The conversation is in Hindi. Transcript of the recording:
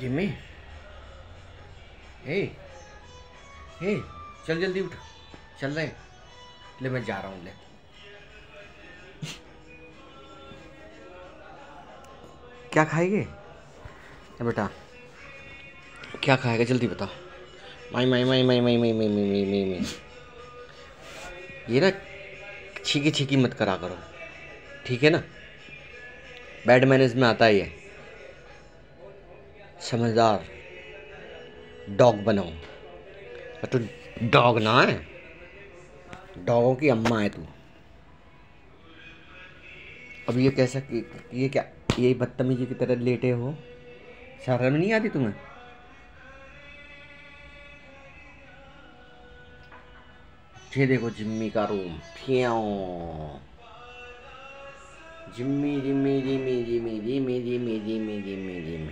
जिम्मी। हे हे चल जल्दी उठ। चल रहे ले मैं जा रहा हूँ ले। क्या खाएगे? बेटा क्या खाएगा? जल्दी बता। माई माई माई माई माई माई माई माई माई माई। माई ये ना छीकी छीकी मत करा करो। ठीक है ना? बैड मैनेज में आता ही है समझदार डॉग बनाओ तो डॉग ना है, डॉगों की अम्मा है तू। अब ये कैसा कि, ये क्या, ये बदतमीजी की तरह लेटे हो? शर्म नहीं आती तुम्हें? ये देखो जिम्मी का room Jimmy Jimmy Jimmy Jimmy Jimmy Jimmy Jimmy Jimmy Jimmy.